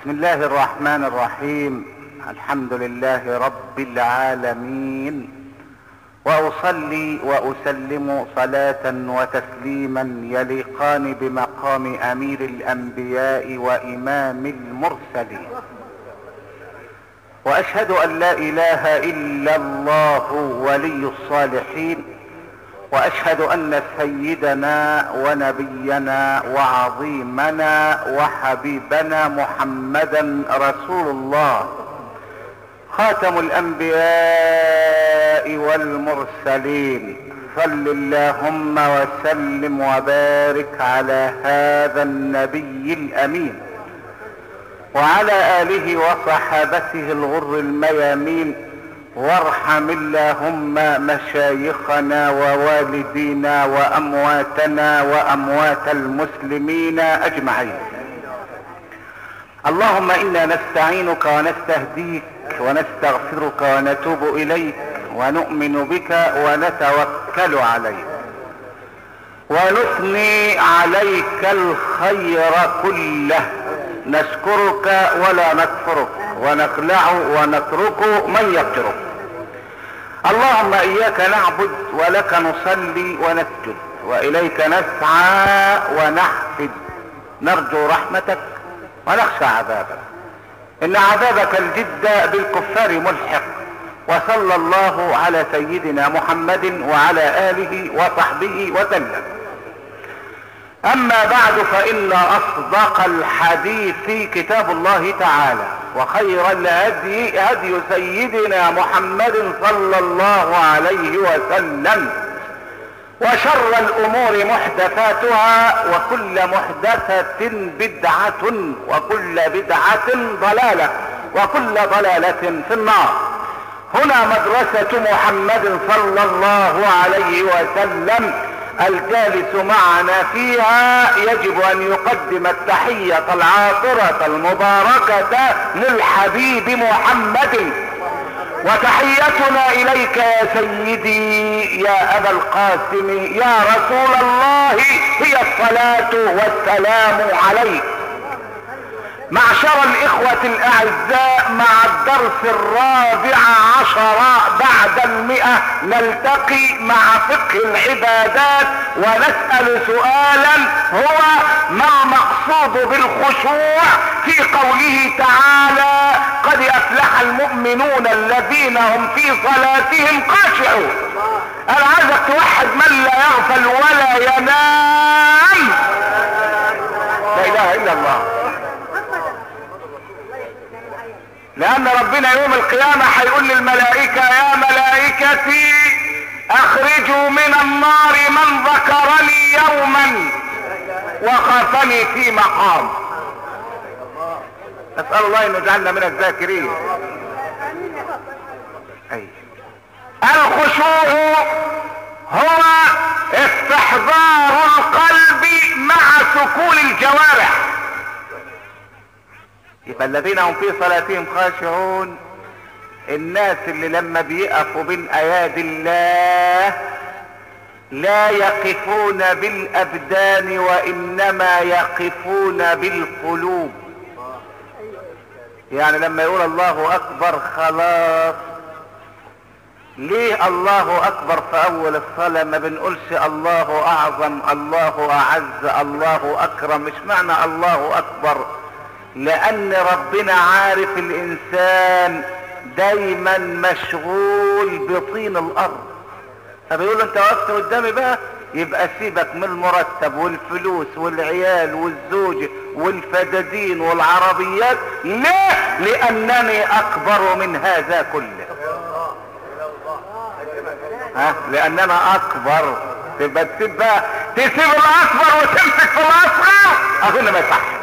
بسم الله الرحمن الرحيم. الحمد لله رب العالمين. وأصلي وأسلم صلاة وتسليما يليقان بمقام أمير الأنبياء وإمام المرسلين. وأشهد أن لا إله إلا الله ولي الصالحين. وأشهد أن سيدنا ونبينا وعظيمنا وحبيبنا محمدا رسول الله. خاتم الأنبياء والمرسلين. صل اللهم وسلم وبارك على هذا النبي الأمين. وعلى آله وصحابته الغر الميامين. وارحم اللهم مشايخنا ووالدينا وأمواتنا وأموات المسلمين أجمعين. اللهم إنا نستعينك ونستهديك ونستغفرك ونتوب إليك ونؤمن بك ونتوكل عليك. ونثني عليك الخير كله. نشكرك ولا نكفرك. ونخلع ونترك من يفجرك. اللهم إياك نعبد ولك نصلي ونسجد وإليك نسعى ونحفد نرجو رحمتك ونخشى عذابك. إن عذابك الجد بالكفار ملحق. وصلى الله على سيدنا محمد وعلى آله وصحبه وسلم. أما بعد فإن أصدق الحديث كتاب الله تعالى وخير الهدي هدي سيدنا محمد صلى الله عليه وسلم وشر الأمور محدثاتها وكل محدثة بدعة وكل بدعة ضلالة وكل ضلالة في النار. هنا مدرسة محمد صلى الله عليه وسلم الجالس معنا فيها يجب أن يقدم التحية العاطرة المباركة للحبيب محمد. وتحيتنا إليك يا سيدي يا أبا القاسم. يا رسول الله هي الصلاة والسلام عليك. معشر الإخوة الأعزاء مع الدرس الرابع عشر بعد المئة نلتقي مع فقه العبادات ونسأل سؤالا هو ما المقصود بالخشوع في قوله تعالى قد أفلح المؤمنون الذين هم في صلاتهم خاشعون أنا عايزك توحد من لا يغفل ولا ينام. لا إله إلا الله. لأن ربنا يوم القيامة هيقول للملائكة يا ملائكتي أخرجوا من النار من ذكرني يوما وخافني في مقام. اسأل الله أن يجعلنا من الذاكرين. أي. الخشوع هو استحضار القلب مع سكون الجوارح. يبقى الذين هم في صلاتهم خاشعون. الناس اللي لما بيقفوا بين أيادي الله لا يقفون بالأبدان وإنما يقفون بالقلوب. يعني لما يقول الله أكبر خلاص. ليه الله أكبر في أول الصلاة ما بنقولش الله أعظم الله أعز الله أكرم؟ مش معنى الله أكبر. لأن ربنا عارف الإنسان دايما مشغول بطين الأرض. فبيقول له أنت وقفت قدامي بقى؟ يبقى سيبك من المرتب والفلوس والعيال والزوجة والفدادين والعربيات. ليه لأنني أكبر من هذا كله. ها؟ لأننا أكبر. تبقى تسيب بقى تسيب الاكبر وتمسك في الأصغر. أظن ما يصح.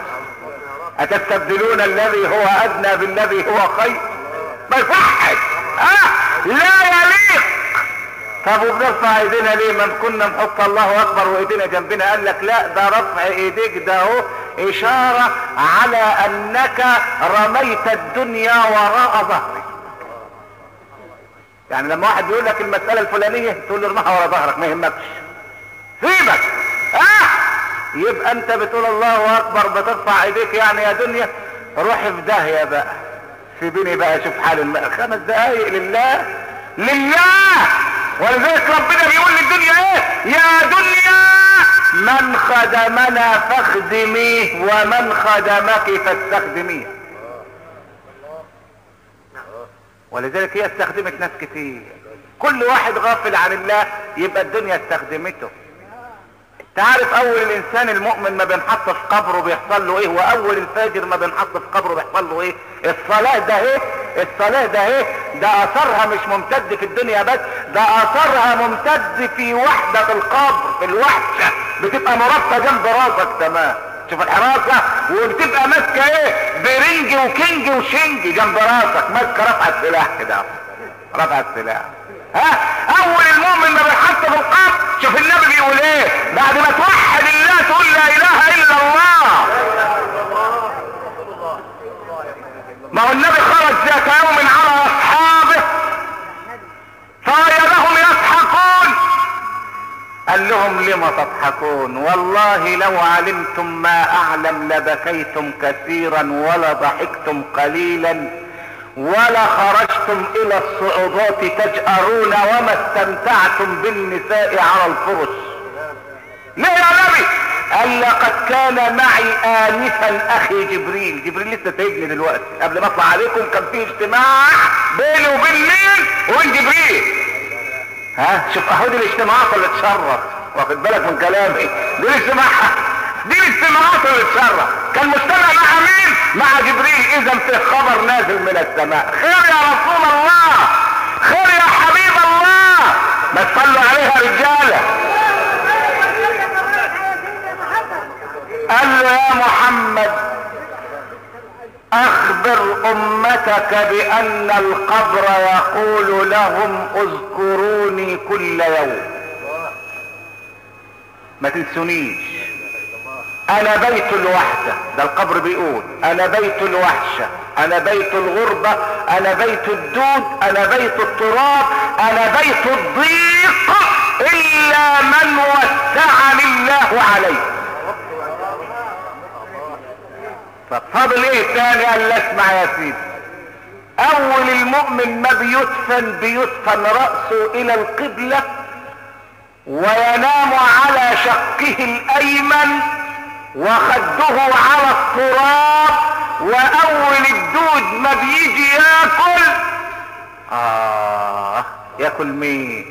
أتستبدلون الذي هو أدنى بالذي هو خير؟ ما يصحش ها؟ لا يليق. طب وبنرفع إيدينا ليه؟ ما كنا نحط الله أكبر وإيدينا جنبنا. قال لك لا ده رفع إيديك ده اهو إشارة على أنك رميت الدنيا وراء ظهرك. يعني لما واحد يقول لك المسألة الفلانية تقول له ارمحها ورا ظهرك ما يهمكش. سيبك. آه يبقى انت بتقول الله اكبر بترفع ايديك يعني يا دنيا. روح في داهية بقى. سيبيني بقى أشوف حال الم... خمس دقايق لله لله. ولذلك ربنا بيقول للدنيا إيه؟ يا دنيا من خدمنا فاخدميه ومن خدمك فاستخدميه. ولذلك هي استخدمت ناس كتير. كل واحد غافل عن الله يبقى الدنيا استخدمته. تعرف أول الإنسان المؤمن ما بينحط في قبره بيحصل له إيه؟ واول الفاجر ما بينحط في قبره بيحصل له إيه؟ الصلاة ده إيه؟ الصلاة ده إيه؟ ده اثرها مش ممتد في الدنيا بس ده اثرها ممتد في وحدة القبر في الوحشة. بتبقى مربطة جنب راسك تمام. شوف الحراسة وبتبقى ماسكة إيه؟ برنج وكينج وشنج جنب راسك. ماسكة رفع السلاح كده. رفع السلاح. ها؟ أول المؤمن ما بيحط في القبر شوف النبي بيقول إيه؟ بعد ما توحد الله تقول لا إله إلا الله. ما هو النبي خرج ذات يوم على أصحابه فوجدهم يضحكون. قال لهم لم تضحكون؟ والله لو علمتم ما أعلم لبكيتم كثيرا ولا ضحكتم قليلا. ولا خرجتم إلى الصعودات تجأرون وما استمتعتم بالنساء على الفرش ليه يا نبي. قال لقد كان معي آنفا أخي جبريل. جبريل لسه سايبني دلوقتي. قبل ما أطلع عليكم كان في اجتماع بيني وبين مين؟ وبين جبريل. ها؟ شوف أهو دي الاجتماعات اللي تشرف واخد بالك من كلامي؟ دي الاجتماعات دي الاجتماعات اللي تشرف كان مجتمع مع مين؟ مع جبريل. إذا في خبر نازل من السماء. خير يا رسول الله. خير يا حبيب الله. ما تصلوا عليها رجالة. قال له يا محمد أخبر أمتك بأن القبر يقول لهم اذكروني كل يوم. ما تنسونيش. أنا بيت الوحدة. ده القبر بيقول أنا بيت الوحشة أنا بيت الغربة أنا بيت الدود أنا بيت التراب أنا بيت الضيق إلا من وسعني الله عليه. ففضل إيه تاني؟ قال لا اسمع يا سيدي. أول المؤمن ما بيدفن بيدفن رأسه إلى القبلة وينام على شقه الأيمن وخده على التراب وأول الدود ما بيجي ياكل. آه ياكل مين؟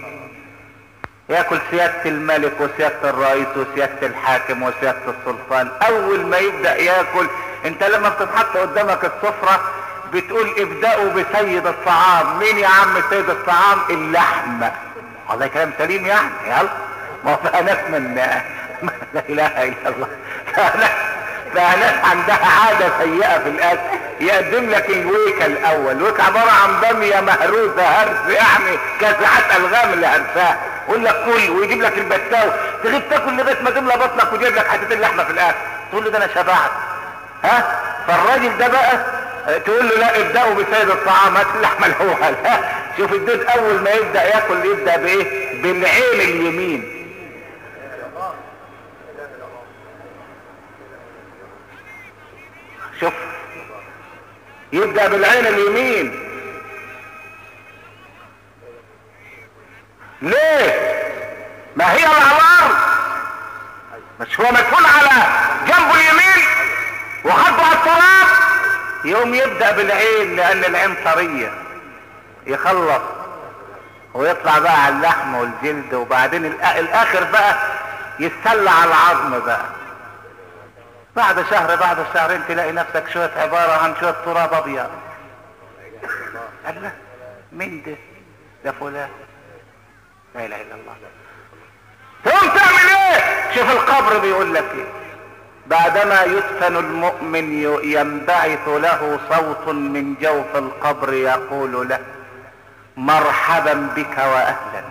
ياكل سيادة الملك وسيادة الرئيس وسيادة الحاكم وسيادة السلطان. أول ما يبدأ ياكل أنت لما بتتحط قدامك السفرة بتقول ابدأوا بسيد الطعام. مين يا عم سيد الطعام؟ اللحمة. والله كلام سليم يعني يلا ما ناس من لا إله إلا الله. فيها ناس عندها عادة سيئة في الأكل. يقدم لك الويكة الأول. الويكة عبارة عن بامية مهروسة هرس يعني كاسعات ألغام اللي هرساها يقول لك كل ويجيب لك البتاو. تغيب تاكل لغاية ما تملى بطنك ويجيب لك حتتين لحمه في الآخر. تقول له ده أنا شبعت. ها؟ فالراجل ده بقى تقول له لا ابدأوا بسيد الطعام. هات اللحمة الأول. ها؟ شوف الدود أول ما يبدأ ياكل يبدأ بإيه؟ بالعين اليمين. شوف. يبدأ بالعين اليمين ليه؟ ما هي العوار مش هو مدفون على جنبه اليمين وخده على التراب يوم يبدأ بالعين لأن العين طرية. يخلص ويطلع بقى على اللحم والجلد وبعدين الآخر بقى يتسلى على العظم بقى. بعد شهر بعد شهرين تلاقي نفسك شوية عبارة عن شوية تراب أبيض. قال له مين ده؟ ده فلان. لا إله إلا الله. تقوم تعمل إيه؟ شوف القبر بيقول لك إيه. بعدما يدفن المؤمن ينبعث له صوت من جوف القبر يقول له مرحبا بك واهلا.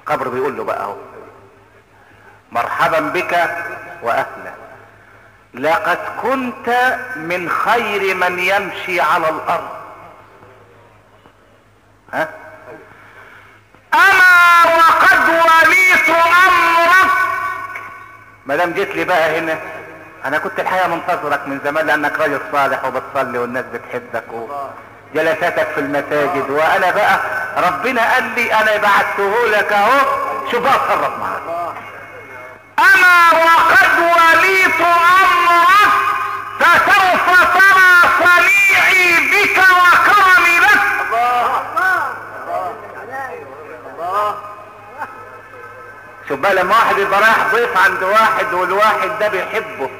القبر بيقول له بقى أهو مرحبا بك واهلا. لقد كنت من خير من يمشي على الأرض. ها؟ أما وقد وليت أمرك. ما دام جيت لي بقى هنا أنا كنت الحقيقة منتظرك من زمان لأنك راجل صالح وبتصلي والناس بتحبك وجلساتك في المساجد. وأنا بقى ربنا قال لي أنا بعته لك أهو. شوف بقى أتصرف معاك. أنا وقد وليت أمرك فسوف ترى صنيعي بك وكرمي لك. شوف بقى لما واحد يبقى رايح ضيف عند واحد والواحد ده بيحبه.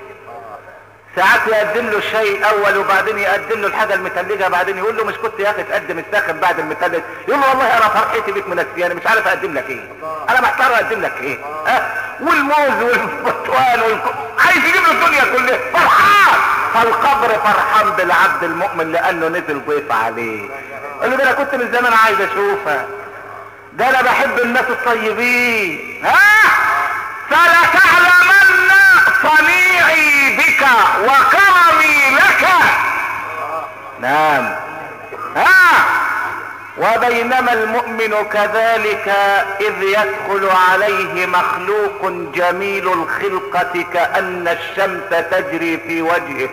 ساعات يقدم له الشاي الأول وبعدين يقدم له الحاجة المتلجة بعدين يقول له مش كنت يا أخي تقدم الساخن بعد المتلج؟ يقول له والله أنا فرحتي بيك منسيه أنا مش عارف أقدم لك إيه. أنا محتار أقدم لك إيه. ها؟ والموز والبرتقال والك... عايز يجيب له الدنيا كلها. فرحان. فالقبر فرحان بالعبد المؤمن لأنه نزل ضيف عليه. قال له ده أنا كنت من زمان عايز اشوفك ده أنا بحب الناس الطيبين. ها؟ فلتعلمن صنيعي بك وكرمي لك. نعم. ها؟ وبينما المؤمن كذلك إذ يدخل عليه مخلوق جميل الخلقة كأن الشمس تجري في وجهه.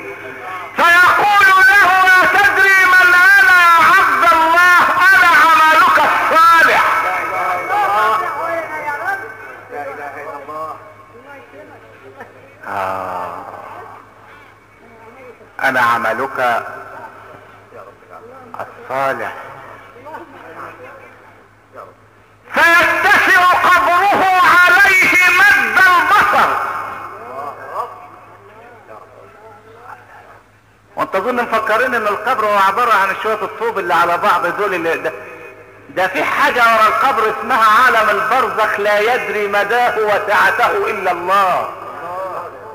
فيقول له لا تدري من أنا يا عبد الله أنا عملك الصالح. آه. أنا عملك الصالح فيتسع قبره عليه مد البصر وانت اظن مفكرين إن القبر هو عبارة عن شوية الطوب اللي على بعض دول اللي ده, ده في حاجة ورا القبر اسمها عالم البرزخ لا يدري مداه وسعته إلا الله.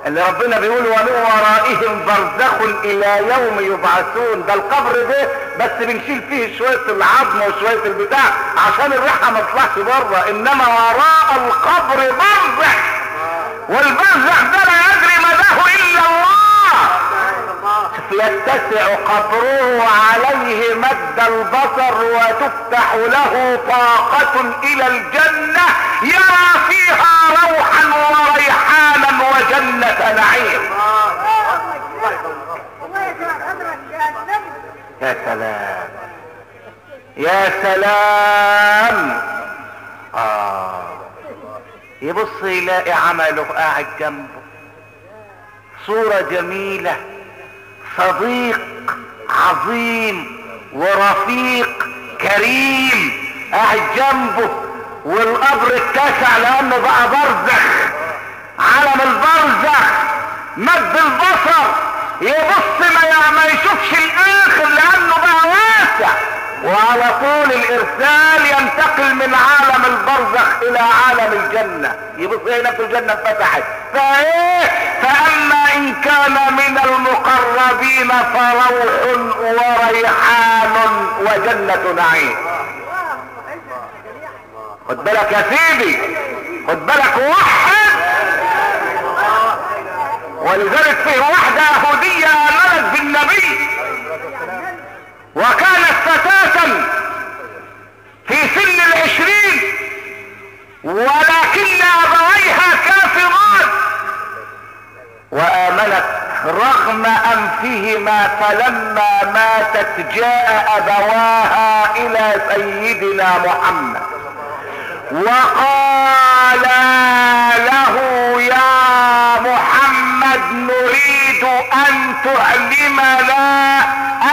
اللي ربنا بيقول ومن ورائهم برزخ إلى يوم يبعثون ده القبر ده بس بنشيل فيه شوية العظم وشوية البتاع عشان الريحة ما تطلعش بره إنما وراء القبر برزخ. والبرزخ ده لا يدري مداه إلا الله. يتسع قبره عليه مد البصر وتفتح له طاقة إلى الجنة يرى فيها روحا وريحانا وجنة نعيم. يا سلام. يا سلام. آه. يبص يلاقي عمله قاعد جنبه. صورة جميلة. صديق عظيم ورفيق كريم. قاعد جنبه والقبر اتسع لأنه بقى برزخ. علم البرزخ. مد البصر. يبص ما ما يشوفش الآخر لأنه بقى واسع. وعلى طول الإرسال ينتقل من عالم البرزخ إلى عالم الجنة. يبص إيه نفس الجنة اتفتحت فإيه؟ فأما إن كان من المقربين فروح وريحان وجنة نعيم. خد بالك يا سيدي. خد بالك وحد ولذلك فيه واحدة يهودية آمنت بالنبي. وكانت فتاة في سن العشرين ولكن أبويها كافران. وآمنت رغم أنفهما فلما ماتت جاء أبواها إلى سيدنا محمد. وقال له يا محمد نريد أن تعلمنا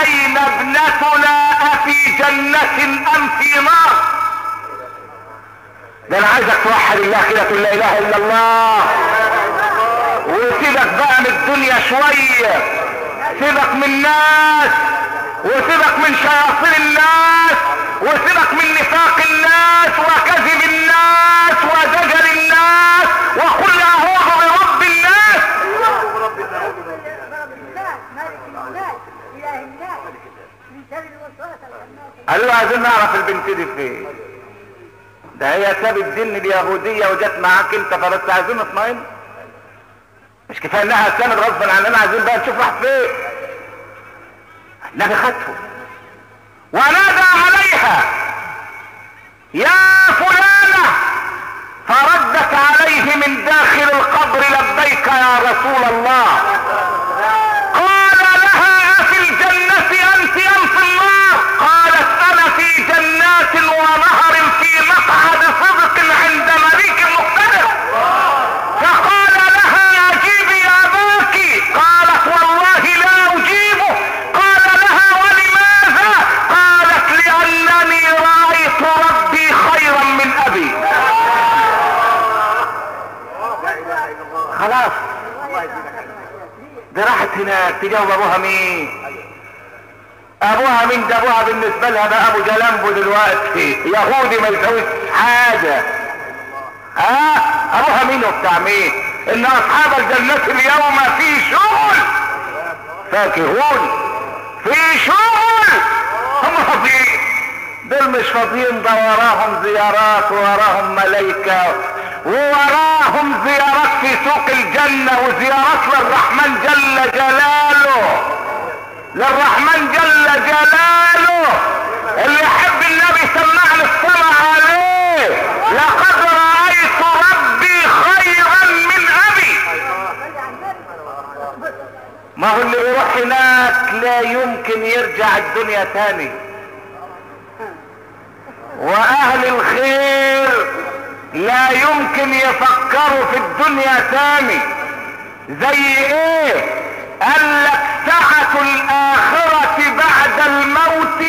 أين ابنتنا أفي جنة أم في نار. ده أنا عايزك توحد الله كده تقول لا إله إلا الله. وسيبك بقى من الدنيا شوية سيبك من الناس وسيبك من شياطين الناس وسيبك من نفاق الناس وكذب الناس ودجل الناس وقل قال له عايزين نعرف البنت دي فين ده هي سابت دين اليهودية وجت معاك انت فبس عايزين نطمئن. مش كفاية إنها اسلمت غصبا عننا عايزين بقى نشوف راح فين النبي خدته. ونادى عليها يا فلانة فردت عليه من داخل القبر لبيك يا رسول الله. جنات ونهر في مقعد صدق عند مليك مقتدر. فقال لها اجيبي يا باكي قالت والله لا اجيبه قال لها ولماذا؟ قالت لأنني رأيت ربي خيرا من أبي. خلاص. دي راحت هناك تجاوب ابوها مين أبوها مين ابوها بالنسبة لها بقى أبو جلامبو دلوقتي. يهودي ما يسويش حاجة. ها؟ أبوها مين وبتاع مين؟ إن أصحاب الجنة اليوم في شغل. فاكهون. في شغل. هم فاضيين. دول مش فاضيين ده وراهم زيارات وراهم ملايكة ووراهم زيارات في سوق الجنة وزيارات للرحمن جل جلاله. للرحمن جل جلاله اللي يحب النبي سمعني الصلاة عليه. لقد رأيت ربي خيرا من أبي. ما هو اللي بيروح هناك لا يمكن يرجع الدنيا تاني. وأهل الخير لا يمكن يفكروا في الدنيا تاني. زي إيه؟ قال سعة الآخرة بعد الموت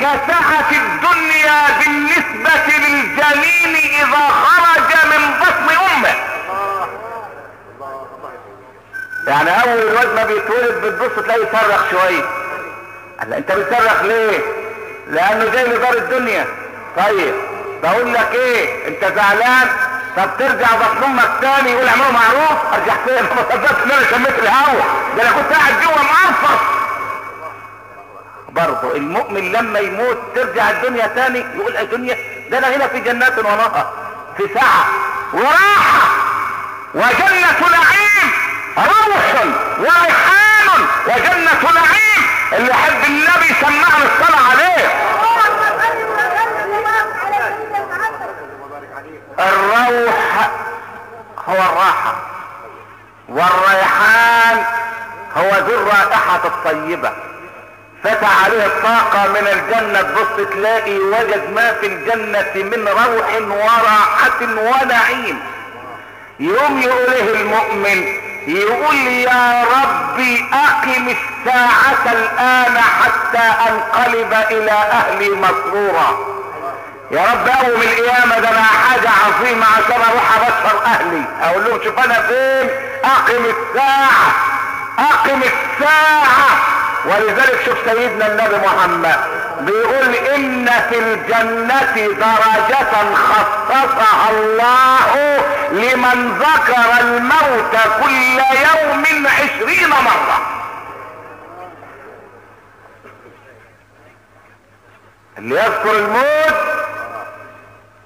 كسعة الدنيا بالنسبة للجنين إذا خرج من بطن أمه. يعني أول الواد ما بيتولد بتبص تلاقيه يصرخ شوية قال أنت بتصرخ ليه؟ لأنه جاي لدار الدنيا. طيب بقول لك إيه؟ أنت زعلان؟ طب ترجع بطن أمك تاني يقول اعملوا معروف؟ ارجع فين؟ ما صدقت إن أنا شميت الهوا. ده أنا كنت قاعد جوه مقرفص برضه المؤمن لما يموت ترجع الدنيا تاني يقول يا دنيا؟ ده أنا هنا في جنات ونهر في ساعة. وراحة. وجنة نعيم. روح وريحان. وجنة نعيم. اللي يحب النبي سمعنا الصلاة عليه. الروح هو الراحة والريحان هو ذو الرائحة الطيبة. فتح عليه الطاقة من الجنة تبص تلاقي وجد ما في الجنة من روح وراحة ونعيم. يوم يقوله المؤمن يقول يا ربي أقم الساعة الآن حتى أنقلب إلى أهلي مسرورا. يا رب قوم القيامة ده أنا حاجة عظيمة عشان أروح أبشر أهلي. أقول لهم شوف أنا فين؟ أقم الساعة. أقم الساعة. ولذلك شوف سيدنا النبي محمد بيقول إن في الجنة درجة خصصها الله لمن ذكر الموت كل يوم عشرين مرة. اللي يذكر الموت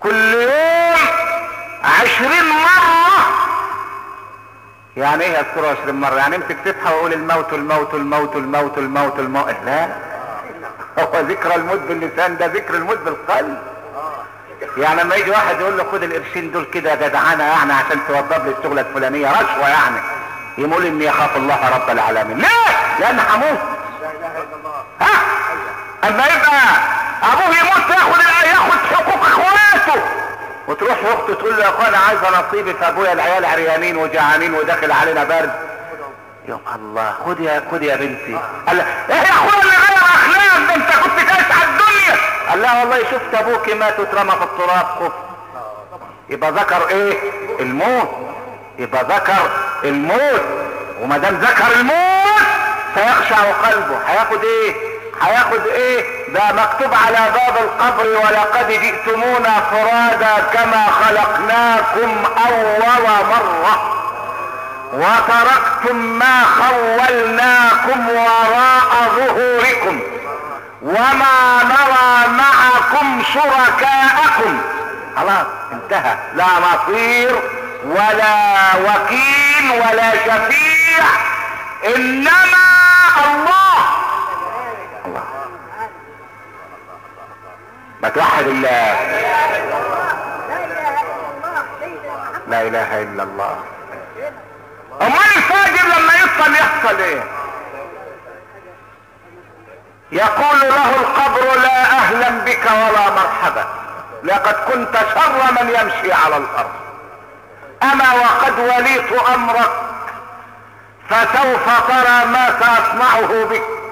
كل يوم عشرين مرة. يعني إيه يذكره عشرين مرة؟ يعني امسك تصحى وقول الموت الموت الموت الموت الموت الموت. لا. هو ذكر الموت باللسان ده ذكر الموت بالقلب. يعني لما يجي واحد يقول له خد القرشين دول كده جدعانة يعني عشان توضب لي الشغلة الفلانية رشوة يعني. يقول إني أخاف الله رب العالمين. ليه؟ لأن هموت ها؟ أما يبقى أبوه وتروح اخته تقول له يا أخوان أنا عايزه نصيبي في أبويا العيال عريانين وجعانين وداخل علينا برد. يا الله خد يا خد يا بنتي. قال إيه يا اخويا اللي غير أخلاق؟ ده أنت كنت جالس على الدنيا. قال لها والله شفت ابوكي مات واترمى في التراب خف يبقى ذكر إيه؟ الموت. يبقى ذكر الموت. وما دام ذكر الموت سيخشع قلبه. هياخد إيه؟ هياخد إيه؟ ده مكتوب على باب القبر ولقد جئتمونا فرادا كما خلقناكم أول مرة. وتركتم ما خولناكم وراء ظهوركم. وما نرى معكم شركاءكم. خلاص انتهى. لا نصير ولا وكيل ولا شفيع. إنما الله ما توحد الله. لا إله إلا الله. امال الفاجر لما يصل يحصل إيه؟ يقول له القبر لا أهلا بك ولا مرحبا. لقد كنت شر من يمشي على الأرض. أما وقد وليت أمرك فسوف ترى ما سأصنعه بك.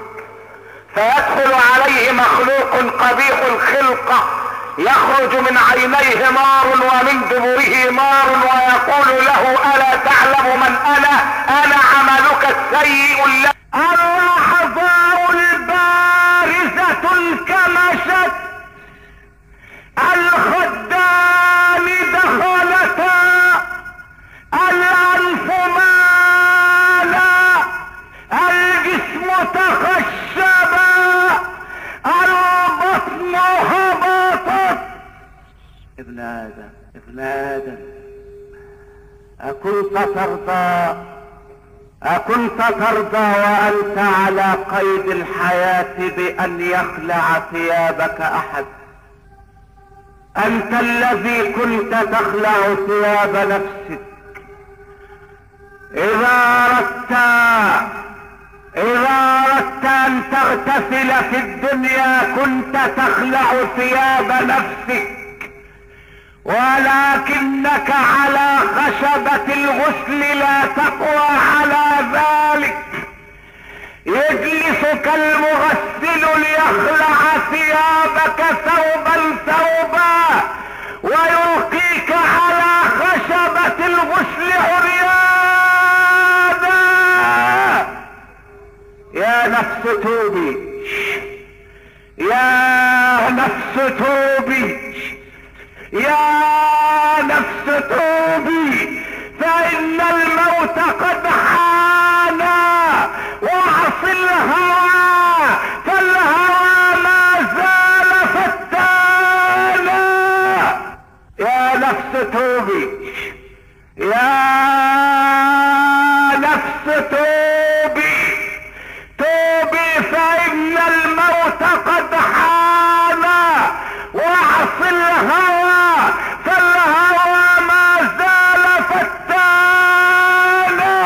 فيدخل عليه مخلوق قبيح الخلقة يخرج من عينيه نار ومن دبره نار ويقول له ألا تعلم من أنا؟ أنا عملك السيء اللحظاء البارزة الكمشت الخدان دخلتا الأنف مالا الجسم تخشبا هبطت ابن آدم ابن آدم. أكنت ترضى أكنت ترضى وأنت على قيد الحياة بأن يخلع ثيابك أحد. أنت الذي كنت تخلع ثياب نفسك. إذا ان تغتسل في الدنيا كنت تخلع ثياب نفسك. ولكنك على خشبة الغسل لا تقوى على ذلك. يجلسك المغسل ليخلع ثيابك ثوبا ثوبا ويلقيك على خشبة الغسل عريانا نفس توبي. يا نفس توبي. يا نفس توبي. فإن الموت قد حان واعص الهوى فالهوى ما زال فتانا. يا نفس توبي. يا نفس توبي توبي فإن قد حان واعص الهوى فالهوى ما زال فتانا.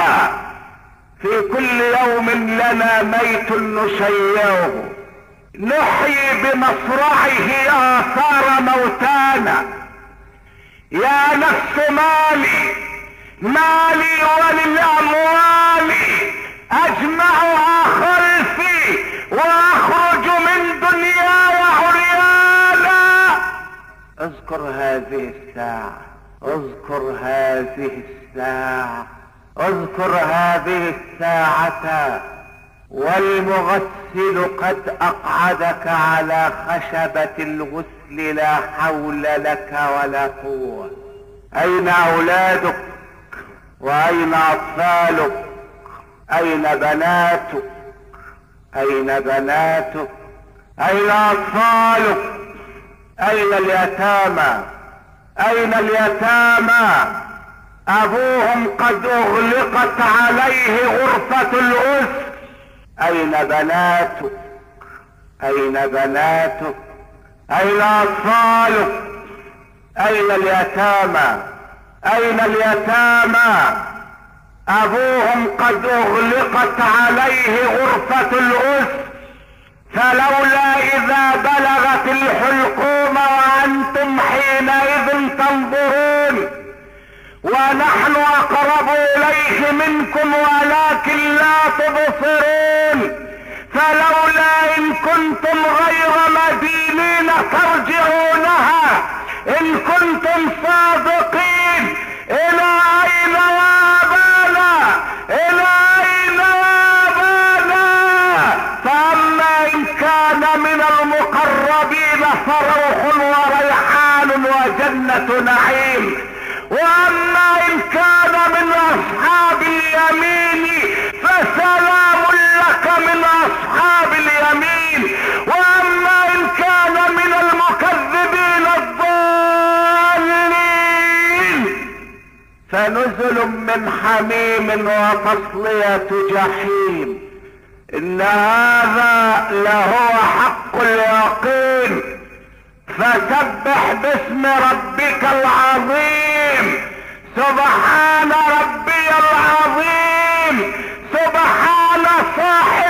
في كل يوم لنا ميت نشيعه نحيي بمصرعه آثار موتانا. يا نفس مالي مالي وللأموال أجمعها خلفي وأخرج من اذكر هذه الساعة اذكر هذه الساعة اذكر هذه الساعة. والمغسل قد أقعدك على خشبة الغسل لا حول لك ولا قوة. أين أولادك؟ وأين أطفالك؟ أين بناتك؟ أين بناتك؟ أين أطفالك؟ أين اليتامى؟ أين اليتامى؟ أبوهم قد أغلقت عليه غرفة الأسر. أين بناتك؟ أين بناتك؟ أين أطفالك؟ أين اليتامى؟ أين اليتامى؟ أبوهم قد أغلقت عليه غرفة الأسر. فلولا إذا بلغت الحلقوم وأنتم حينئذ تنظرون ونحن أقرب اليه منكم ولكن لا تبصرون فلولا إن كنتم غير مدينين ترجعونها إن كنتم صادقين إلى نعيم وأما إن كان من أصحاب اليمين فسلام لك من أصحاب اليمين. وأما إن كان من المكذبين الضالين فنزل من حميم وتصلية جحيم. إن هذا لهو حق اليقين. فسبح باسم ربك العظيم. سبحان ربي العظيم. سبحان صاحب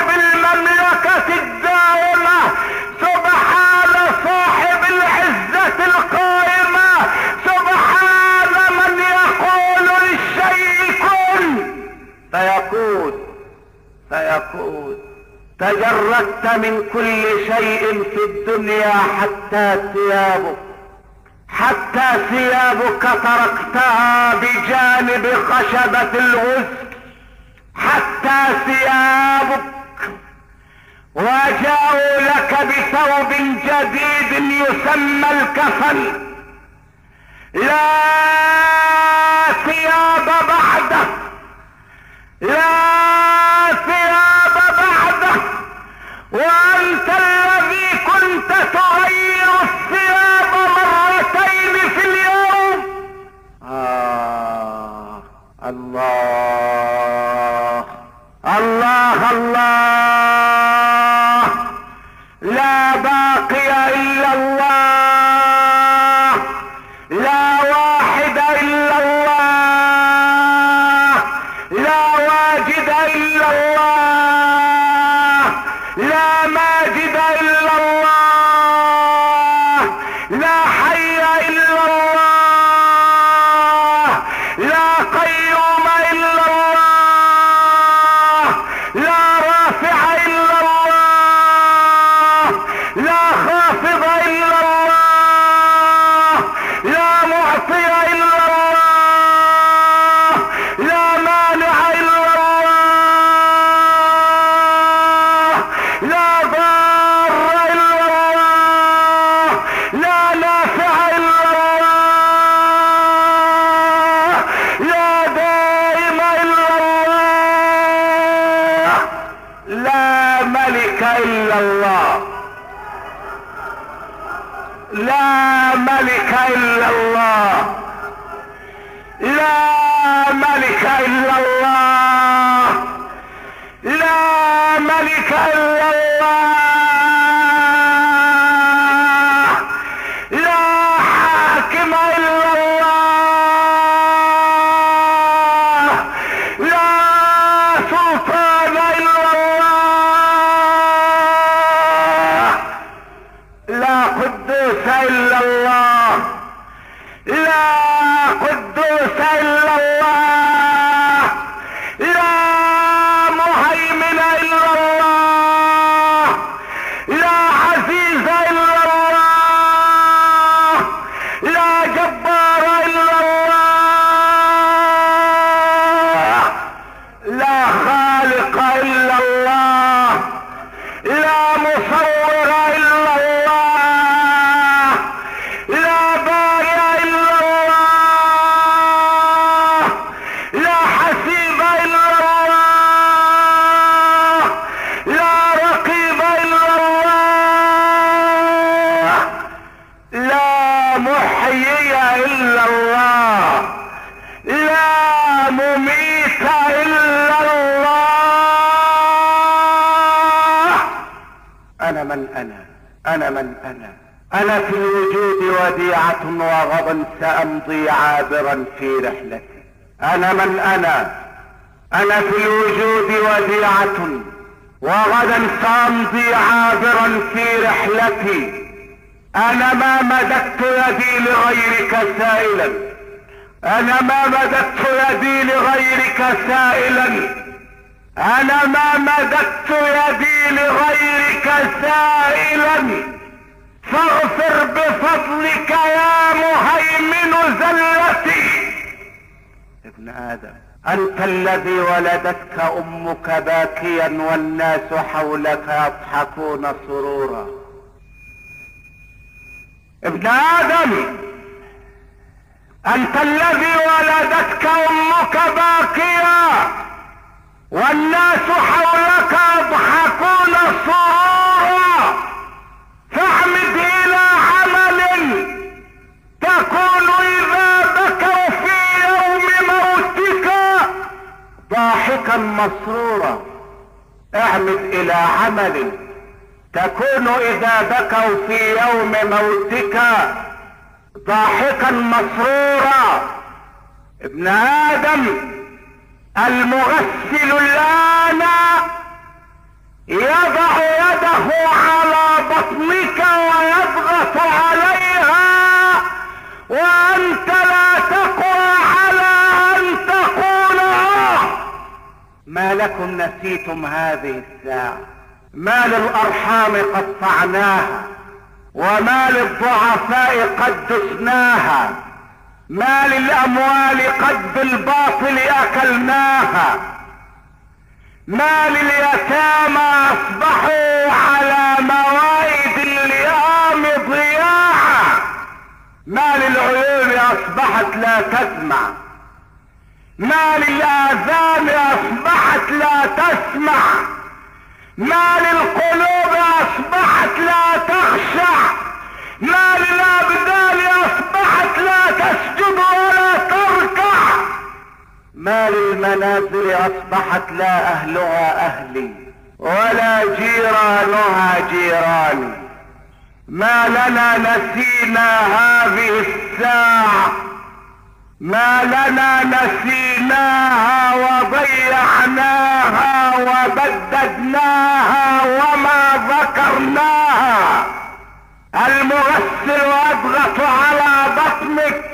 تجردت من كل شيء في الدنيا حتى ثيابك. حتى ثيابك تركتها بجانب خشبة الغسل حتى ثيابك وجاءوا لك بثوب جديد يسمى الكفن. لا ثياب بعده. لا ثياب وأنت الذي كنت تغير الثياب مرتين في اليوم. آه. الله. الله الله. من أنا أنا في الوجود وديعة وغدا سامضي عابرا في رحلتي. أنا ما مددت يدي لغيرك سائلا. أنا ما مددت يدي لغيرك سائلا. أنا ما مددت يدي لغيرك سائلا. فاغفر بفضلك يا مهيمن زلتي ابن آدم. أنت الذي ولدتك أمك باكيا والناس حولك يضحكون سرورا. ابن آدم أنت الذي ولدتك أمك باكيا والناس حولك يضحكون سرورا. فاعمد إلى عمل تكون اذا بكوا في يوم موتك ضاحكا مسرورا اعمد إلى عمل. تكون إذا بكوا في يوم موتك ضاحكا مسرورا ابن آدم المغسل الآن يضع يده على بطنك ويضغط عليها. وأنت لا تقوى على ان تقول آه ما لكم نسيتم هذه الساعة؟ ما للأرحام قطعناها وما للضعفاء قد دسناها ما للأموال قد بالباطل أكلناها ما لليتامى أصبحوا على موائد اللئام ضياعا ما للعيون أصبحت لا تسمع. ما للآذان أصبحت لا تسمع. ما للقلوب أصبحت لا تخشع. ما للأبدان أصبحت لا تسجد ولا تركع. ما للمنازل أصبحت لا أهلها أهلي ولا جيرانها جيراني. ما لنا نسينا هذه الساعة. ما لنا نسيناها وضيعناها وبددناها وما ذكرناها. المغسل أضغط على بطنك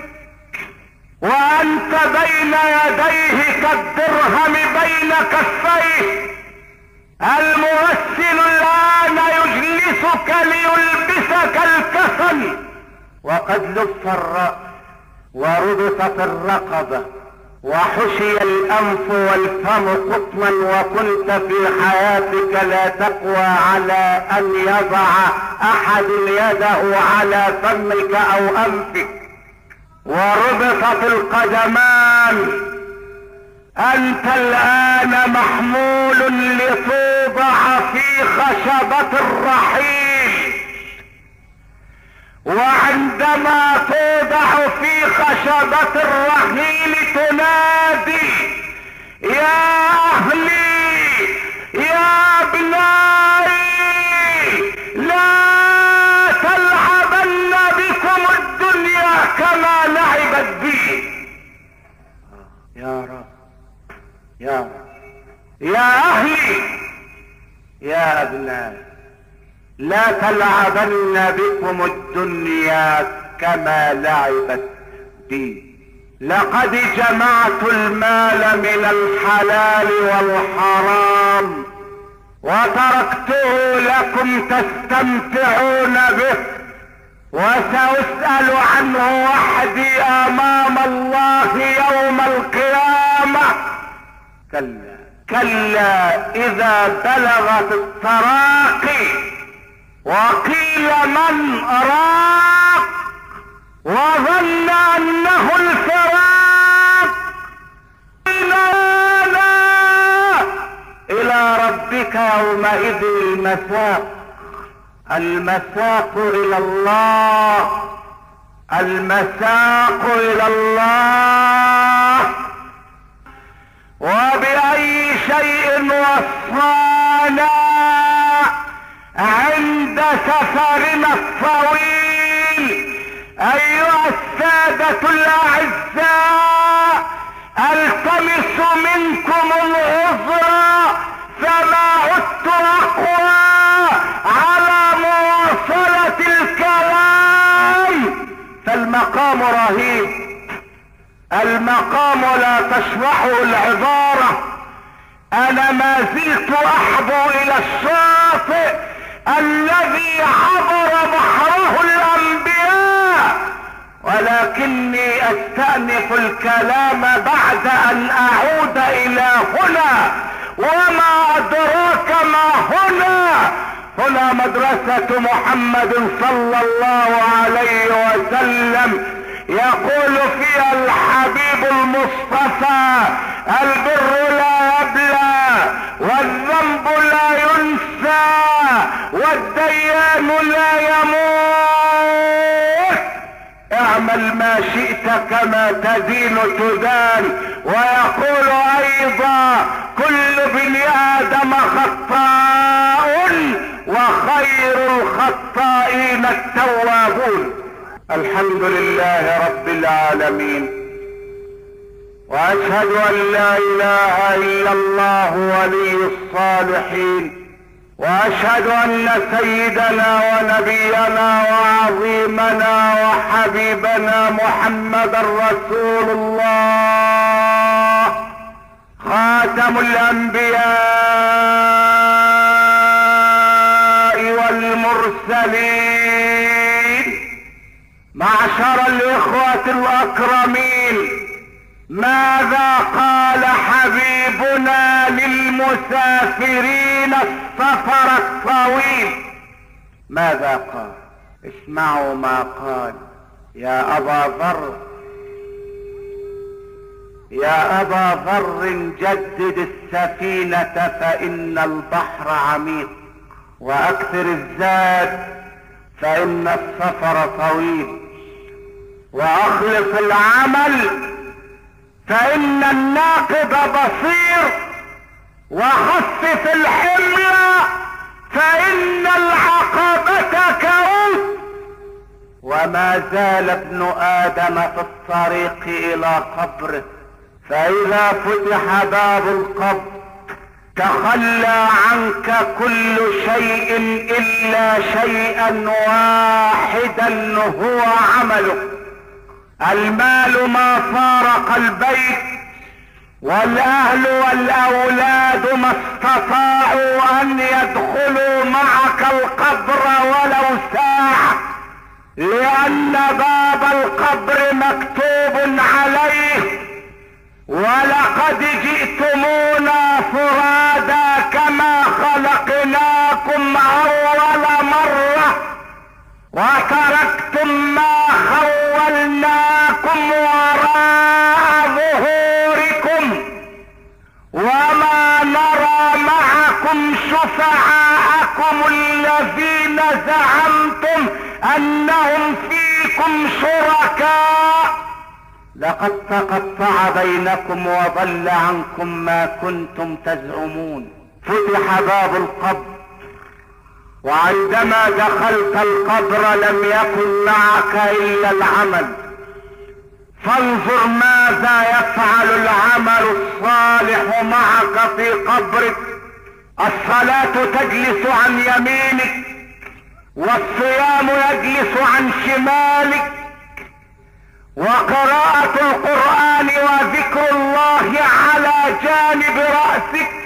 وأنت بين يديه كالدرهم بين كفيه. المغسل الآن يجلسك ليلبسك الكفن وقد لف الرأس. وربطت الرقبه وحشي الأنف والفم قطما وكنت في حياتك لا تقوى على أن يضع أحد يده على فمك أو أنفك. وربطت القدمان أنت الآن محمول لتوضع في خشبة الرحيل. وعندما توضع في خشبة الرحيل تنادي يا أهلي يا أبنائي لا تلعبن بكم الدنيا كما لعبت بي يا رب يا رب يا أهلي يا أبنائي. لا تلعبن بكم الدنيا كما لعبت بي. لقد جمعت المال من الحلال والحرام وتركته لكم تستمتعون به. وسأسأل عنه وحدي أمام الله يوم القيامة. كلا كلا إذا بلغت التراقي وقيل من اراق وظن أنه الفراق. إلى ربك يومئذ المساق. المساق إلى الله. المساق إلى الله. وبأي شيء وصانا عند سفرنا الطويل أيها السادة الأعزاء ألتمس منكم العذر فما عدت أقوى على مواصلة الكلام. فالمقام رهيب. المقام لا تشرحه العبارة أنا ما زلت احبو إلى الشاطئ الذي عبر بحره الأنبياء. ولكني أستأنف الكلام بعد أن أعود إلى هنا. وما أدراك ما هنا؟ هنا مدرسة محمد صلى الله عليه وسلم. يقول فيها الحبيب المصطفى البر لا يبلى والذنب لا ينسى والديان لا يموت. اعمل ما شئت كما تدين تدان ويقول أيضا كل ابن آدم خطاء وخير الخطائين التوابون. الحمد لله رب العالمين. وأشهد أن لا إله إلا الله ولي الصالحين. وأشهد أن سيدنا ونبينا وعظيمنا وحبيبنا محمدا رسول الله خاتم الأنبياء والمرسلين معشر الإخوة الأكرمين. ماذا قال حبيبنا للمسافرين السفر الطويل؟ ماذا قال؟ اسمعوا ما قال. يا أبا ذر يا أبا ذر جدد السفينة فإن البحر عميق وأكثر الزاد فإن السفر طويل وأخلص العمل فإن الناقد بصير وخفف الحمل فإن العقبة كؤوس وما زال ابن آدم في الطريق إلى قبره فإذا فتح باب القبر تخلى عنك كل شيء إلا شيئا واحدا هو عملك المال ما فارق البيت والأهل والأولاد ما استطاعوا أن يدخلوا معك القبر ولو ساعة لأن باب القبر مكتوب عليه ولقد جئتمونا فرادا كما خلقناكم أول وتركتم ما خولناكم وراء ظهوركم وما نرى معكم شفعاءكم الذين زعمتم انهم فيكم شركاء لقد تقطع بينكم وضل عنكم ما كنتم تزعمون فتح باب القبر وعندما دخلت القبر لم يكن معك إلا العمل. فانظر ماذا يفعل العمل الصالح معك في قبرك. الصلاة تجلس عن يمينك والصيام يجلس عن شمالك. وقراءة القرآن وذكر الله على جانب رأسك.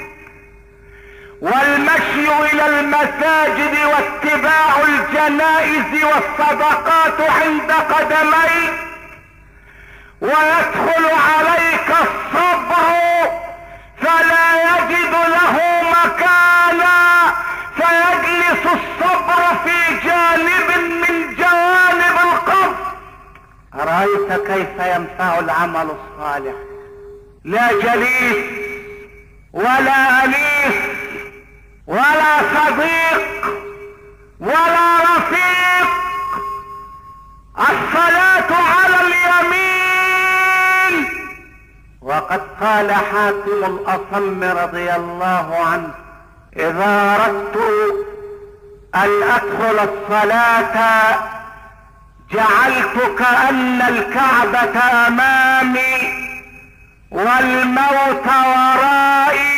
والمشي إلى المساجد واتباع الجنائز والصدقات عند قدميك ويدخل عليك الصبر فلا يجد له مكانا فيجلس الصبر في جانب من جوانب القبر. أرأيت كيف ينفع العمل الصالح؟ لا جليس ولا أليس ولا صديق ولا رفيق. الصلاة على اليمين. وقد قال حاتم الأصم رضي الله عنه إذا أردت أن أدخل الصلاة جعلت كأن الكعبة أمامي والموت ورائي.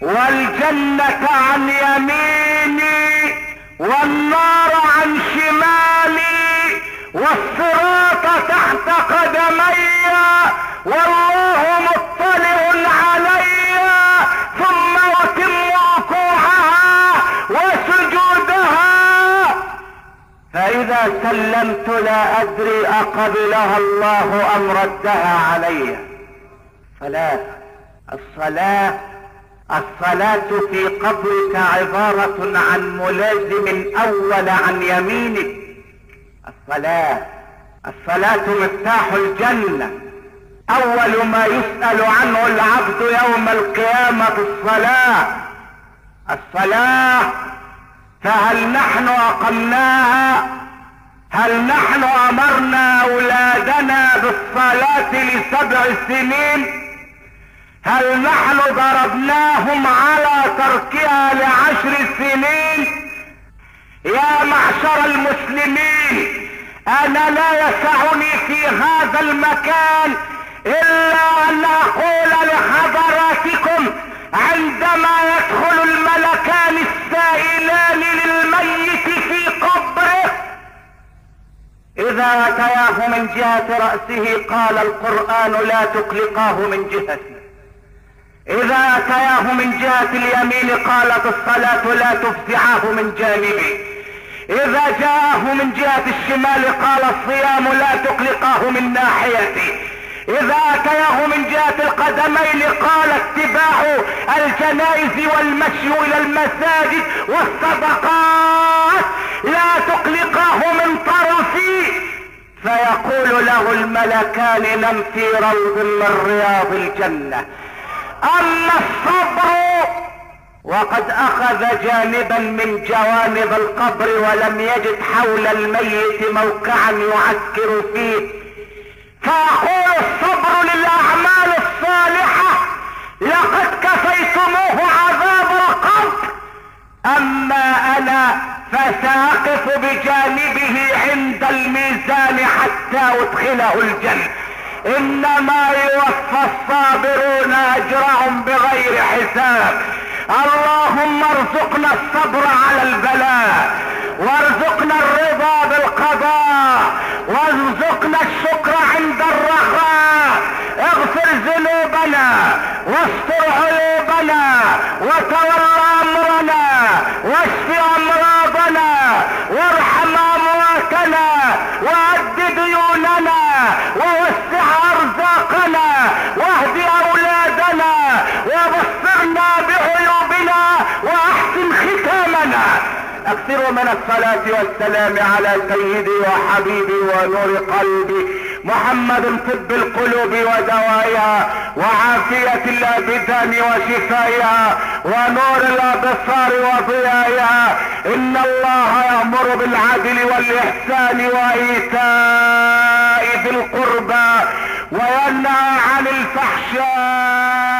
والجنة عن يميني والنار عن شمالي والصراط تحت قدمي والله مطلع علي ثم أتم ركوعها وسجودها. فإذا سلمت لا أدري أقبلها الله أم ردها علي. فلا الصلاة الصلاة في قبرك عبارة عن ملازم أول عن يمينك. الصلاة الصلاة مفتاح الجنة. أول ما يسأل عنه العبد يوم القيامة الصلاة. الصلاة فهل نحن أقمناها؟ هل نحن أمرنا أولادنا بالصلاة لسبع سنين؟ هل نحن ضربناهم على تركها لعشر سنين؟ يا معشر المسلمين أنا لا يسعني في هذا المكان إلا أن أقول لحضراتكم عندما يدخل الملكان السائلان للميت في قبره إذا اتياه من جهة رأسه قال القرآن لا تقلقاه من جهتي إذا اتياه من جهة اليمين قالت الصلاة لا تفزعه من جانبي إذا جاءه من جهة الشمال قال الصيام لا تقلقاه من ناحيتي إذا اتياه من جهة القدمين قال اتباع الجنائز والمشي إلى المساجد والصدقات لا تقلقاه من طرفي فيقول له الملكان نم في روض من رياض الجنة. اما الصبر وقد أخذ جانبا من جوانب القبر ولم يجد حول الميت موقعا يعسكر فيه. فيقول الصبر للأعمال الصالحة لقد كفيتموه عذاب القبر. أما أنا فسأقف بجانبه عند الميزان حتى أدخله الجنة. إنما يوفى الصابرون أجرهم بغير حساب. اللهم ارزقنا الصبر على البلاء وارزقنا الرضا بالقضاء وارزقنا الشكر عند الرخاء. اغفر ذنوبنا واستر عيوبنا وتولى أمرنا واشف امراضنا اكثروا من الصلاة والسلام على سيدي وحبيبي ونور قلبي محمد طب القلوب ودوائها وعافية الابدان وشفائها ونور الأبصار وضيائها إن الله يأمر بالعدل والإحسان وإيتاء ذي القربى وينهى عن الفحشاء